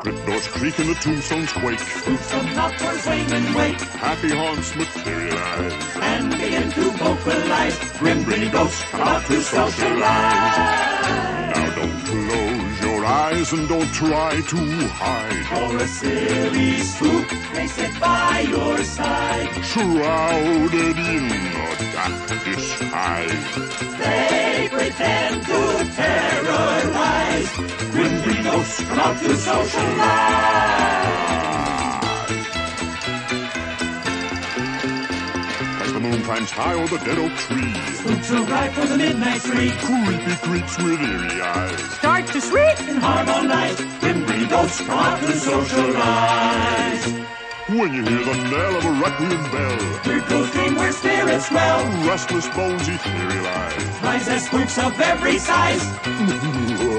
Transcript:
Crypt doors creak and the tombstones quake. Spooks of knock or swing and wake. Happy haunts materialize. And begin to vocalize. Grim, gritty ghosts come out to socialize. Now don't close your eyes and don't try to hide. For a silly spook, they sit by your side. Shrouded in a dark disguise. They pretend to gritty ghosts come out to socialize. As the moon climbs high o'er the dead oak tree. Spooks arrive for the midnight spree. Creepy creeps with eerie eyes. Start to shriek and harmonize. Grim, gritty ghosts come out to socialize. When you hear the knell of a requiem bell. Weird ghost dream where spirits dwell. Restless bones etherealize. Rise as spooks of every size.